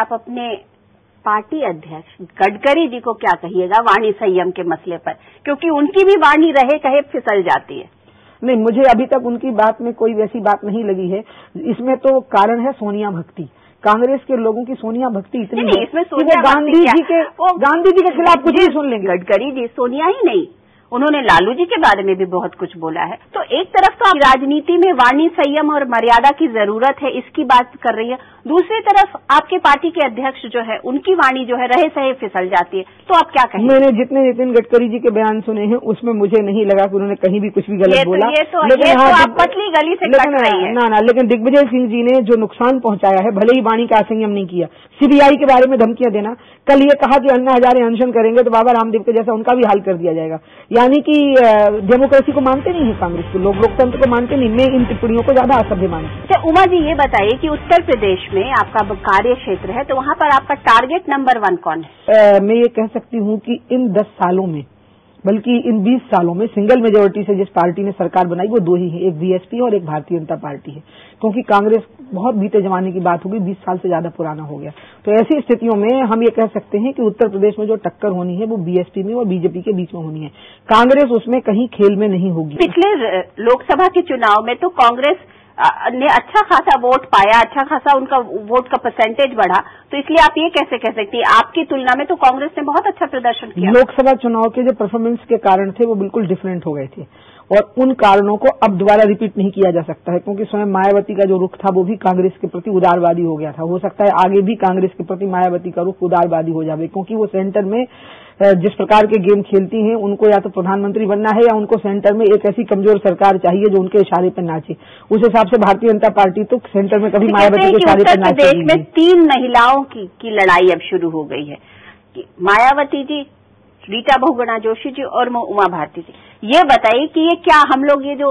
आप अपने पार्टी अध्यक्ष गडकरी जी को क्या कहिएगा वाणी संयम के मसले पर? क्योंकि उनकी भी वाणी रहे कहे फिसल जाती है। नहीं मुझे अभी तक उनकी बात में कोई वैसी बात नहीं लगी है। इसमें तो कारण है सोनिया भक्ति। कांग्रेस के लोगों की सोनिया भक्ति इतनी नहीं, है। इसमें कि वो गांधी जी के गांधी जी के खिलाफ कुछ भी सुन लेंगे। गडकरी जी सोनिया ही नहीं। उन्होंने लालू जी के बारे में भी बहुत कुछ बोला है। तो एक तरफ़ तो राजनीति में वाणी संयम और मर्यादा की ज़रूरत है इसकी बात कर रही है। दूसरी तरफ़ आपके पार्टी के अध्यक्ष जो है उनकी वाणी जो है रहे सहे फिसल जाती है। तो आप क्या कहेंगे? मैंने जितने नितिन गडकरी जी के बयान सुने हैं उसमें मुझे नहीं लगा कि उन्होंने कहीं भी कुछ भी गलत तो, बोला। तो, लेकिन तो आप पतली गली से कट रही है। ना ना लेकिन दिग्विजय सिंह जी ने जो नुकसान पहुँचाया है भले ही वाणी का संयम नहीं किया सीबीआई के बारे में धमकियाँ देना कल ये कहा कि अन्ना हजारे अनशन करेंगे तो बाबा रामदेव के जैसा उनका भी हाल कर दिया जाएगा। यानी कि डेमोक्रेसी को मानते नहीं है कांग्रेस के लोग लोकतंत्र को मानते नहीं। मैं इन टिप्पणियों को ज़्यादा असभ्य मानती हूँ। अच्छा उमा जी ये बताइए कि उत्तर प्रदेश में आपका कार्य क्षेत्र है तो वहाँ पर आपका टारगेट नंबर वन कौन है? आ, मैं ये कह सकती हूँ कि इन दस सालों में बल्कि इन 20 सालों में सिंगल मेजोरिटी से जिस पार्टी ने सरकार बनाई, वो दो ही है, एक बीएसपी और एक भारतीय जनता पार्टी है। क्योंकि कांग्रेस बहुत बीते जमाने की बात होगी 20 साल से ज़्यादा पुराना हो गया। तो ऐसी स्थितियों में हम ये कह सकते हैं कि उत्तर प्रदेश में जो टक्कर होनी है, वो बीएसपी में और बीजेपी के बीच में होनी है। कांग्रेस उसमें कहीं खेल में नहीं होगी। पिछले लोकसभा के चुनाव में तो कांग्रेस ने अच्छा खासा वोट पाया अच्छा खासा उनका वोट का परसेंटेज बढ़ा तो इसलिए आप ये कैसे कह सकती हैं? आपकी तुलना में तो कांग्रेस ने बहुत अच्छा प्रदर्शन किया। लोकसभा चुनाव के जो परफॉर्मेंस के कारण थे, वो बिल्कुल डिफरेंट हो गए थे। और उन कारणों को अब दोबारा रिपीट नहीं किया जा सकता है, क्योंकि स्वयं मायावती का जो रुख था, वो भी कांग्रेस के प्रति उदारवादी हो गया था। हो सकता है आगे भी कांग्रेस के प्रति मायावती का रुख उदारवादी हो जाए क्योंकि वो सेंटर में जिस प्रकार के गेम खेलती हैं उनको या तो प्रधानमंत्री बनना है या उनको सेंटर में एक ऐसी कमज़ोर सरकार चाहिए जो उनके इशारे पर नाचे। उस हिसाब से भारतीय जनता पार्टी तो सेंटर में कभी मायावती के इशारे पर नाचे देश में तीन महिलाओं की, की लड़ाई अब शुरू हो गई है। मायावती जी रीटा बहुगुणा जोशी जी और उमा भारती जी। ये बताइए कि ये क्या हम लोग ये जो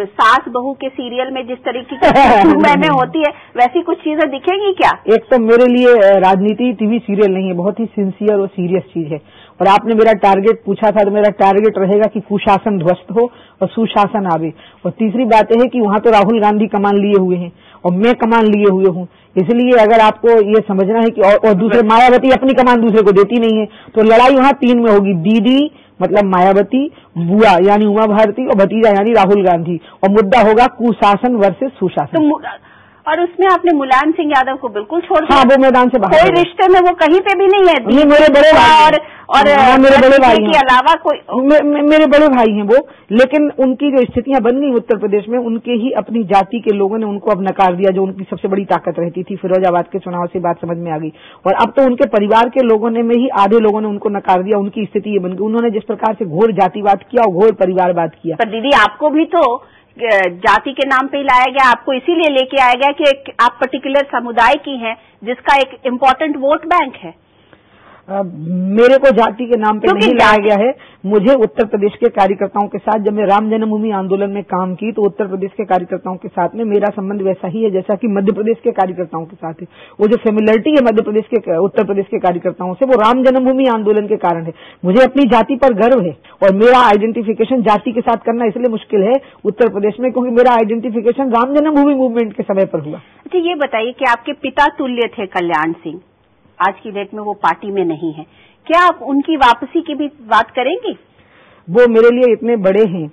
सास बहू के सीरियल में जिस तरीके की में होती है वैसी कुछ चीज़ें दिखेंगी क्या? एक तो मेरे लिए राजनीति टीवी सीरियल नहीं है बहुत ही सिंसियर और सीरियस चीज़ है। और आपने मेरा टारगेट पूछा था तो मेरा टारगेट रहेगा कि कुशासन ध्वस्त हो और सुशासन आवे। और तीसरी बात यह है कि वहाँ तो राहुल गांधी कमान लिए हुए हैं और मैं कमान लिए हुए हूँ। इसलिए अगर आपको ये समझना है कि और, और दूसरे मायावती अपनी कमान दूसरे को देती नहीं है तो लड़ाई वहाँ तीन में होगी। दीदी मतलब मायावती बुआ यानी उमा भारती और भतीजा यानी राहुल गांधी। और मुद्दा होगा कुशासन वर्सेस सुशासन। तो और उसमें आपने मुलायम सिंह यादव को बिल्कुल छोड़ दिया। हाँ वो मैदान से बाहर कोई रिश्ते में वो कहीं पे भी नहीं है। ये मेरे बड़े और और हाँ, मेरे बड़े भाई के अलावा कोई मे, मे, मेरे बड़े भाई हैं वो लेकिन उनकी जो स्थितियाँ बन गई उत्तर प्रदेश में उनके ही अपनी जाति के लोगों ने उनको अब नकार दिया जो उनकी सबसे बड़ी ताकत रहती थी फिरोजाबाद के चुनाव से बात समझ में आ गई। और अब तो उनके परिवार के लोगों ने में ही आधे लोगों ने उनको नकार दिया उनकी स्थिति ये बन गई। उन्होंने जिस प्रकार से घोर जातिवाद किया और घोर परिवारवाद किया। पर दीदी आपको भी तो जाति के नाम पे ही लाया गया आपको इसीलिए लेके आया गया कि एक आप पर्टिकुलर समुदाय की हैं जिसका एक इम्पोर्टेंट वोट बैंक है। मेरे को जाति के नाम पे नहीं लाया गया है। मुझे उत्तर प्रदेश के कार्यकर्ताओं के साथ जब मैं राम जन्मभूमि आंदोलन में काम की तो उत्तर प्रदेश के कार्यकर्ताओं के साथ में मेरा संबंध वैसा ही है जैसा कि मध्य प्रदेश के कार्यकर्ताओं के साथ है। वो जो फेमिलरिटी है मध्य प्रदेश के उत्तर प्रदेश के कार्यकर्ताओं से वो राम जन्मभूमि आंदोलन के कारण है। मुझे अपनी जाति पर गर्व है और मेरा आइडेंटिफिकेशन जाति के साथ करना इसलिए मुश्किल है उत्तर प्रदेश में क्योंकि मेरा आइडेंटिफिकेशन राम जन्मभूमि मूवमेंट के समय पर हुआ। अच्छा ये बताइए कि आपके पिता तुल्य थे कल्याण सिंह। आज की डेट में वो पार्टी में नहीं है। क्या आप उनकी वापसी की भी बात करेंगी? वो मेरे लिए इतने बड़े हैं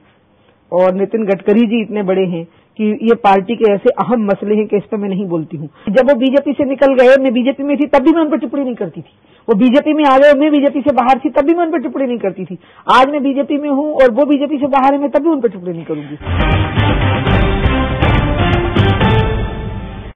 और नितिन गडकरी जी इतने बड़े हैं कि ये पार्टी के ऐसे अहम मसले हैं कि इस पर मैं नहीं बोलती हूँ। जब वो बीजेपी से निकल गए, मैं बीजेपी में थी, तब भी मैं उन पर टिप्पणी नहीं करती थी। वो बीजेपी में आ गए मैं बीजेपी से बाहर थी, तब भी मैं उन पर टिप्पणी नहीं करती थी। आज मैं बीजेपी में हूँ और वो बीजेपी से बाहर है, मैं तब भी उन पर टिप्पणी नहीं करूँगी।